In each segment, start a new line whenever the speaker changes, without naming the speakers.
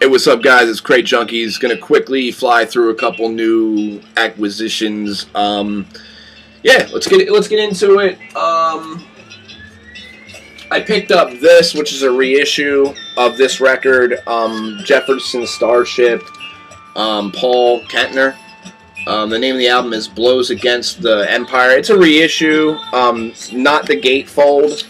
Hey, what's up, guys? It's Crate Junkies. Gonna quickly fly through a couple new acquisitions. Um, yeah, let's get let's get into it. Um, I picked up this, which is a reissue of this record, um, Jefferson Starship, um, Paul Kantner. Um, the name of the album is Blows Against the Empire. It's a reissue, um, not the gatefold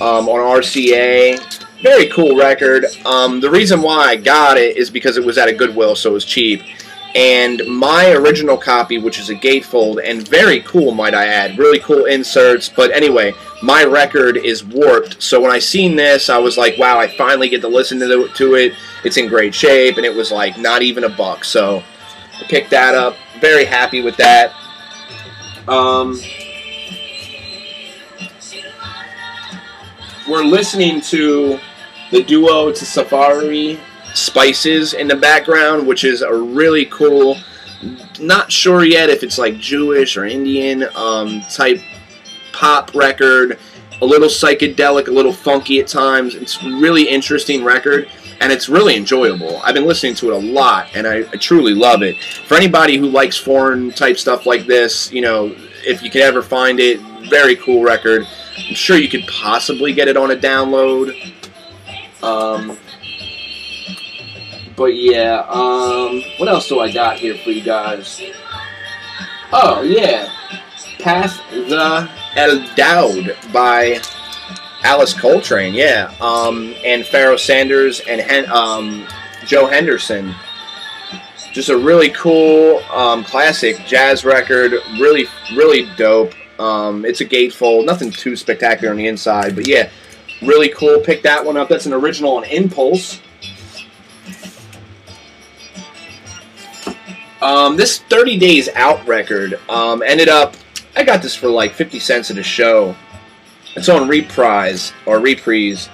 um, on RCA. Very cool record. Um, the reason why I got it is because it was at a Goodwill, so it was cheap. And my original copy, which is a gatefold, and very cool, might I add. Really cool inserts. But anyway, my record is warped. So when I seen this, I was like, wow, I finally get to listen to, the, to it. It's in great shape, and it was like not even a buck. So I picked that up. Very happy with that. Um, we're listening to the duo to Safari Spices in the background, which is a really cool. Not sure yet if it's like Jewish or Indian um, type pop record. A little psychedelic, a little funky at times. It's really interesting record, and it's really enjoyable. I've been listening to it a lot, and I, I truly love it. For anybody who likes foreign type stuff like this, you know, if you could ever find it, very cool record. I'm sure you could possibly get it on a download. Um, but yeah, um, what else do I got here for you guys? Oh yeah, Ptah the El Daoud by Alice Coltrane. Yeah, um, and Pharoah Sanders and Hen- um, Joe Henderson. Just a really cool um, classic jazz record. Really, really dope. Um, it's a gatefold. Nothing too spectacular on the inside, but yeah, really cool. Pick that one up. That's an original on Impulse. Um, this 30 Days Out record um, ended up, I got this for like 50 cents at a show. It's on Reprise, or Reprise.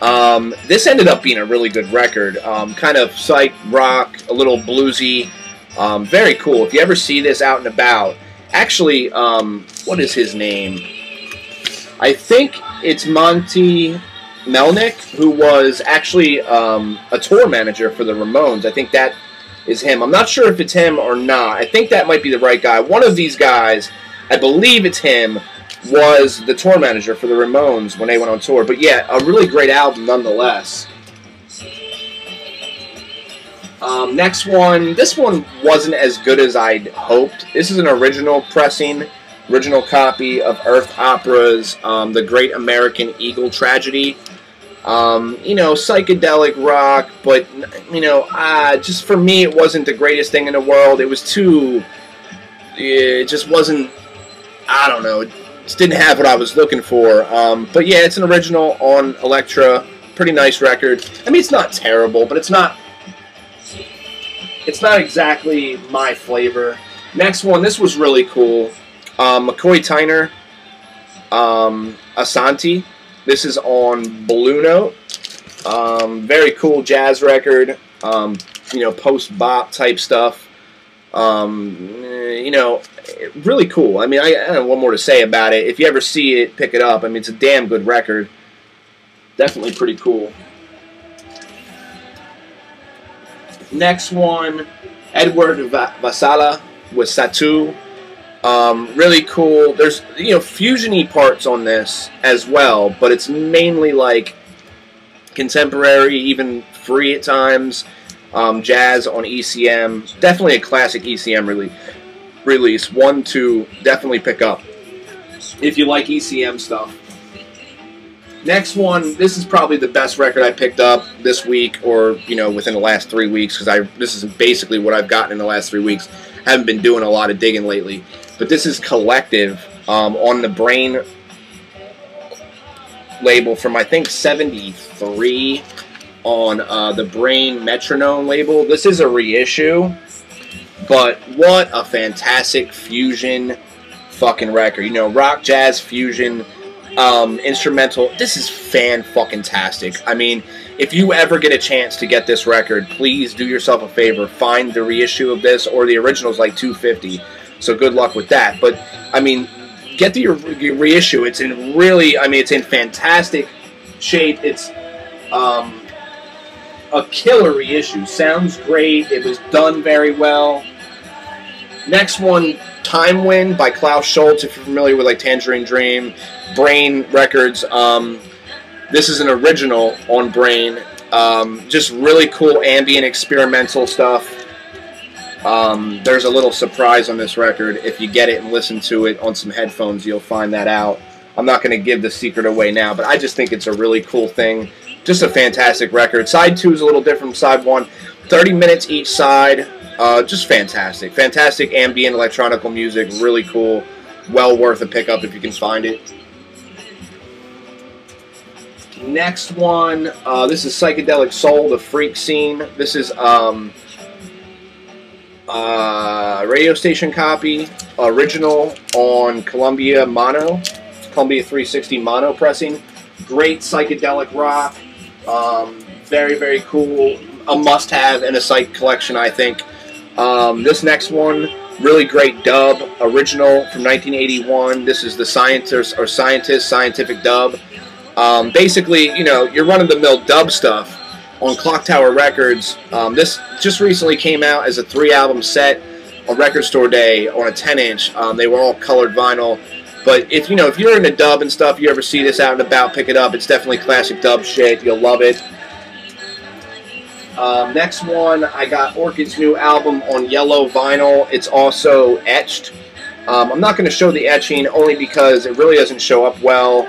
Um, this ended up being a really good record. Um, kind of psych rock, a little bluesy. Um, very cool. If you ever see this out and about, actually, um, what is his name? I think it's Monte Melnick, who was actually um, a tour manager for the Ramones. I think that is him. I'm not sure if it's him or not. I think that might be the right guy. One of these guys, I believe it's him, was the tour manager for the Ramones when they went on tour. But yeah, a really great album nonetheless. Um, next one, this one wasn't as good as I'd hoped. This is an original pressing, original copy of Earth Opera's um, The Great American Eagle Tragedy. Um, you know, psychedelic rock, but you know, uh, just for me, it wasn't the greatest thing in the world. It was too, it just wasn't. I don't know, it just didn't have what I was looking for. Um, but yeah, it's an original on Elektra, pretty nice record. I mean, it's not terrible, but it's not. It's not exactly my flavor. Next one, this was really cool. Um, McCoy Tyner, um, Asante. This is on Blue Note. Um, very cool jazz record. Um, you know, post bop type stuff. Um, you know, really cool. I mean, I, I, don't know what more to say about it. If you ever see it, pick it up. I mean, it's a damn good record. Definitely pretty cool. Next one, Edward Vesala with Satu. Um, really cool. There's you know fusiony parts on this as well, but it's mainly like contemporary, even free at times. Um, jazz on ECM. Definitely a classic ECM release. Release one to definitely pick up if you like ECM stuff. Next one, this is probably the best record I picked up this week, or you know, within the last three weeks, because I this is basically what I've gotten in the last three weeks. I haven't been doing a lot of digging lately. But this is Kollektiv um, on the Brain label from I think 73 on uh, the Brain Metronome label. This is a reissue, but what a fantastic fusion fucking record. You know, rock, jazz, fusion, um, instrumental. This is fan fucking tastic. I mean, if you ever get a chance to get this record, please do yourself a favor. Find the reissue of this or the original is like 250 so good luck with that. But I mean, get the your reissue. It's in really, I mean, it's in fantastic shape. It's, um, a killer reissue. Sounds great. It was done very well. Next one, Time Wind by Klaus Schulze. If you're familiar with like Tangerine Dream, Brain Records. Um, this is an original on Brain. Um, just really cool ambient experimental stuff. Um, there's a little surprise on this record. If you get it and listen to it on some headphones, you'll find that out. I'm not going to give the secret away now, but I just think it's a really cool thing. Just a fantastic record. Side 2 is a little different from side 1. 30 minutes each side. Uh, just fantastic. Fantastic ambient electronical music. Really cool. Well worth a pickup if you can find it. Next one, uh, this is Psychedelic Soul, the Freak Scene. This is um, uh, radio station copy, original on Columbia Mono, Columbia 360 Mono pressing. Great psychedelic rock. Um, very, very cool. A must have in a psych collection, I think. Um, this next one, really great dub, original from 1981. This is the Scientist or Scientist Scientific Dub. Um, basically, you know, you're running the mill dub stuff on Clock Tower Records. Um, this just recently came out as a three album set on Record Store Day on a 10 inch. Um, they were all colored vinyl. But if you know if you're in into dub and stuff, you ever see this out and about, pick it up. It's definitely classic dub shit. You'll love it. Um, next one, I got Orchid's new album on yellow vinyl. It's also etched. Um, I'm not going to show the etching only because it really doesn't show up well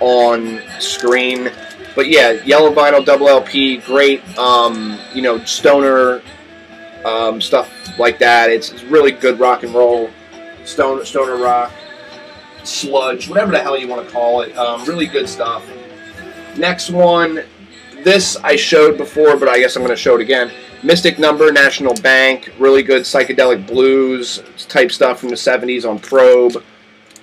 on screen. But yeah, yellow vinyl, double LP, great. Um, you know, stoner um, stuff like that. It's, it's, really good rock and roll, stoner, stoner rock, sludge, whatever the hell you want to call it. Um, really good stuff. Next one, this I showed before, but I guess I'm going to show it again. Mystic Number, National Bank, really good psychedelic blues type stuff from the 70s on Probe.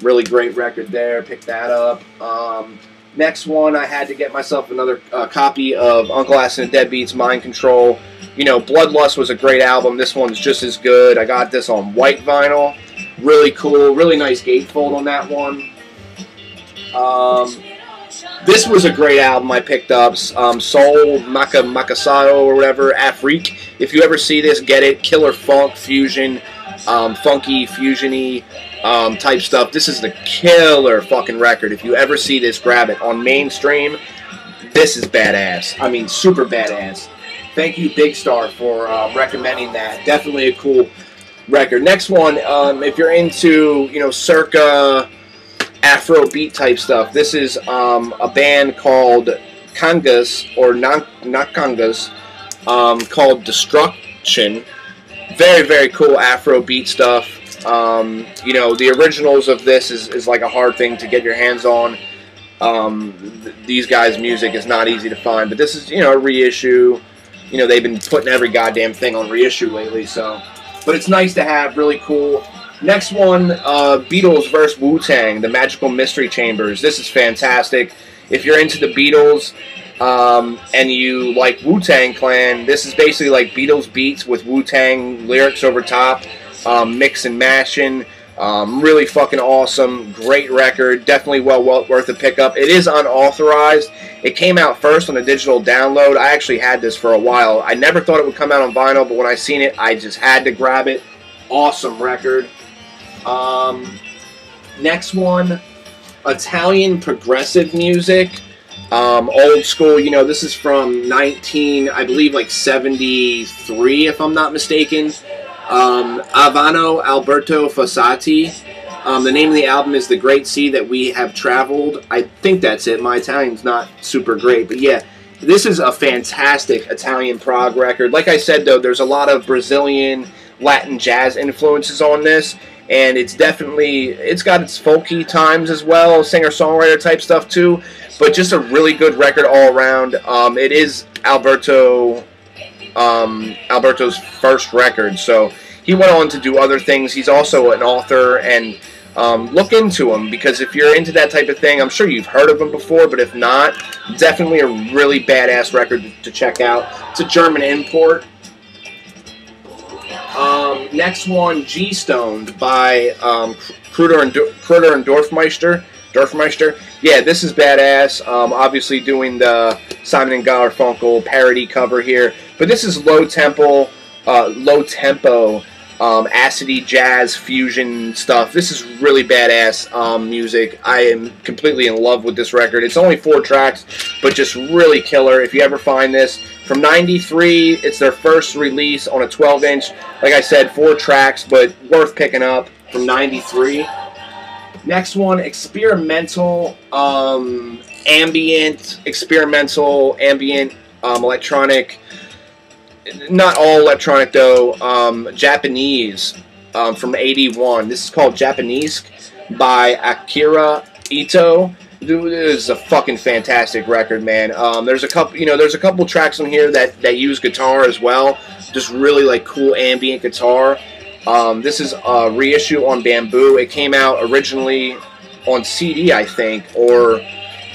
Really great record there. Pick that up. Um, next one, I had to get myself another uh, copy of Uncle Acid and Deadbeats Mind Control. You know, Bloodlust was a great album. This one's just as good. I got this on white vinyl. Really cool. Really nice gatefold on that one. Um, this was a great album I picked up. Um, Soul Maka Makasao or whatever, Afrique. If you ever see this, get it. Killer funk fusion, um, funky fusiony um, type stuff. This is the killer fucking record. If you ever see this, grab it. On mainstream, this is badass. I mean, super badass. Thank you, Big Star, for uh, recommending that. Definitely a cool record. Next one, um, if you're into, you know, circa Afro beat type stuff, this is um, a band called Kangas, or not, not Kangas, um, called Destruction. Very, very cool Afro beat stuff. Um, you know, the originals of this is, is like a hard thing to get your hands on. Um, th these guys' music is not easy to find, but this is, you know, a reissue. You know, they've been putting every goddamn thing on reissue lately, so. But it's nice to have, really cool. Next one, uh, Beatles versus Wu Tang, the Magical Mystery Chambers. This is fantastic. If you're into the Beatles um, and you like Wu Tang Clan, this is basically like Beatles beats with Wu Tang lyrics over top um, mix and mashing. Um, really fucking awesome, great record, definitely well, well worth a pickup. It is unauthorized. It came out first on a digital download. I actually had this for a while. I never thought it would come out on vinyl, but when I seen it, I just had to grab it. Awesome record. Um, next one, Italian progressive music. Um, old school, you know, this is from 19, I believe like 73, if I'm not mistaken. Um, Ivano Alberto Fossati. Um, the name of the album is The Great Sea That We Have Traveled. I think that's it. My Italian's not super great, but yeah, this is a fantastic Italian prog record. Like I said, though, there's a lot of Brazilian, Latin jazz influences on this, and it's definitely it's got its folky times as well, singer-songwriter type stuff too. But just a really good record all around. Um, it is Alberto um, Alberto's first record. So he went on to do other things. He's also an author, and um, look into him because if you're into that type of thing, I'm sure you've heard of him before, but if not, definitely a really badass record to check out. It's a German import. Um, next one, G Stoned by um, Kruder and, Kruder and Dorfmeister. Dorfmeister. yeah, this is badass. Um, obviously doing the Simon and Garfunkel parody cover here, but this is low tempo, uh, low tempo, um, acidy jazz fusion stuff. This is really badass um, music. I am completely in love with this record. It's only four tracks, but just really killer. If you ever find this, from 93, it's their first release on a 12 inch. Like I said, four tracks, but worth picking up from 93. Next one, experimental, um, ambient, experimental, ambient, um, electronic. Not all electronic though. Um, Japanese um, from '81. This is called Japanese by Akira Ito. Dude, this is a fucking fantastic record, man. Um, there's a couple, you know, there's a couple tracks on here that that use guitar as well. Just really like cool ambient guitar. Um, this is a reissue on Bamboo. It came out originally on CD, I think, or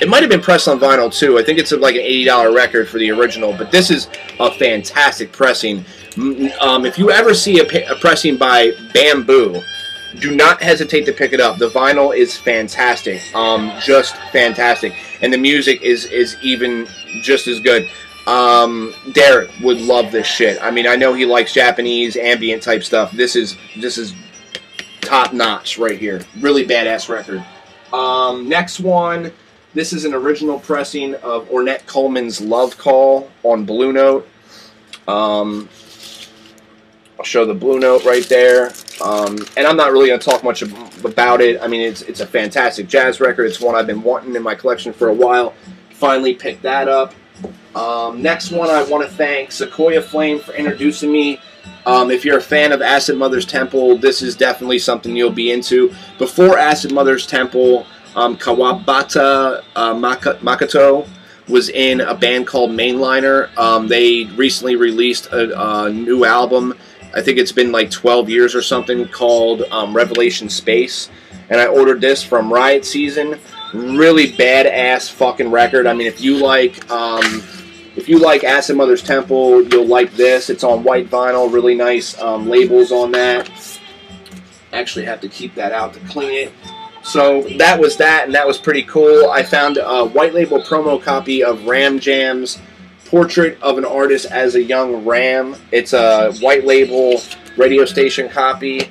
it might have been pressed on vinyl too. I think it's like an $80 record for the original, but this is a fantastic pressing. Um, if you ever see a, a, pressing by Bamboo, do not hesitate to pick it up. The vinyl is fantastic, um, just fantastic, and the music is is even just as good. Um, Derek would love this shit. I mean, I know he likes Japanese ambient type stuff. This is this is top notch right here. Really badass record. Um, next one. This is an original pressing of Ornette Coleman's Love Call on Blue Note. Um, I'll show the Blue Note right there. Um, and I'm not really going to talk much about it. I mean, it's, it's a fantastic jazz record. It's one I've been wanting in my collection for a while. Finally picked that up. Um, next one, I want to thank Sequoia Flame for introducing me. Um, if you're a fan of Acid Mother's Temple, this is definitely something you'll be into. Before Acid Mother's Temple, um, Kawabata uh, Makoto was in a band called Mainliner. Um, they recently released a, a, new album. I think it's been like 12 years or something called um, Revelation Space. And I ordered this from Riot Season really badass fucking record. I mean, if you like, um, if you like Acid Mother's Temple, you'll like this. It's on white vinyl, really nice um, labels on that. Actually, have to keep that out to clean it. So that was that, and that was pretty cool. I found a white label promo copy of Ram Jam's Portrait of an Artist as a Young Ram. It's a white label radio station copy.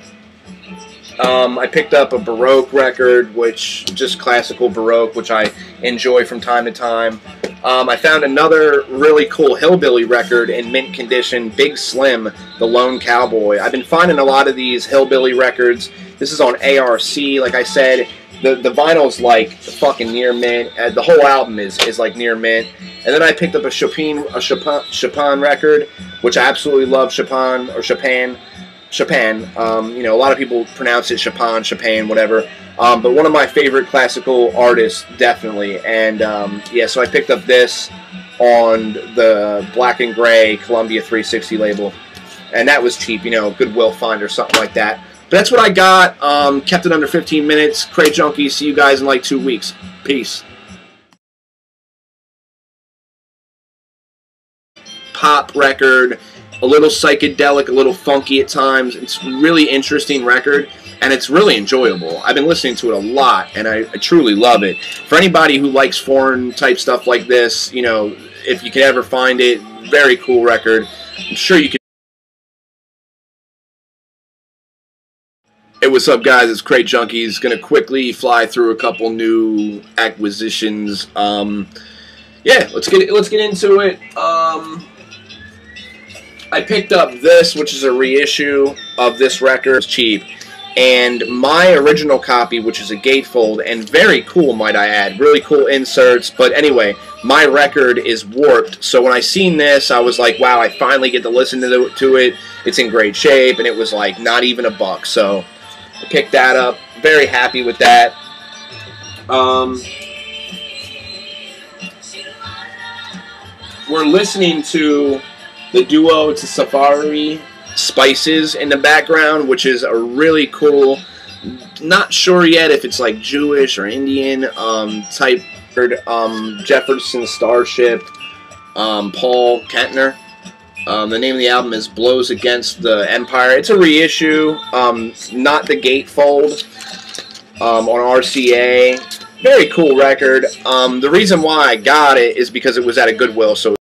Um, I picked up a Baroque record, which just classical Baroque, which I enjoy from time to time. Um, I found another really cool hillbilly record in mint condition, Big Slim, The Lone Cowboy. I've been finding a lot of these hillbilly records. This is on ARC. Like I said, the the vinyl's like fucking near mint. Uh, the whole album is is like near mint. And then I picked up a Chopin a Chopin, Chopin record, which I absolutely love Chopin or Chopin. Chopin. Um, you know, a lot of people pronounce it Chopin, Chopin, whatever. Um, but one of my favorite classical artists, definitely. And um, yeah, so I picked up this on the black and gray Columbia 360 label, and that was cheap. You know, Goodwill Find or something like that. But that's what I got. Um, kept it under 15 minutes. Crate Junkie. See you guys in like two weeks. Peace. Pop record a little psychedelic, a little funky at times. It's really interesting record, and it's really enjoyable. I've been listening to it a lot, and I, I truly love it. For anybody who likes foreign type stuff like this, you know, if you can ever find it, very cool record. I'm sure you can. Hey, what's up, guys? It's Crate Junkies. To quickly fly through a couple new acquisitions. Um, yeah, let's get let's get into it. Um, I picked up this, which is a reissue of this record. It's cheap. And my original copy, which is a gatefold, and very cool, might I add. Really cool inserts. But anyway, my record is warped. So when I seen this, I was like, wow, I finally get to listen to, the, to it. It's in great shape, and it was like not even a buck. So I picked that up. Very happy with that. Um, we're listening to the duo to Safari Spices in the background, which is a really cool. Not sure yet if it's like Jewish or Indian um, type. Um, Jefferson Starship, um, Paul Kantner. Um, the name of the album is Blows Against the Empire. It's a reissue, um, not the gatefold um, on RCA. very cool record. Um, the reason why I got it is because it was at a Goodwill, so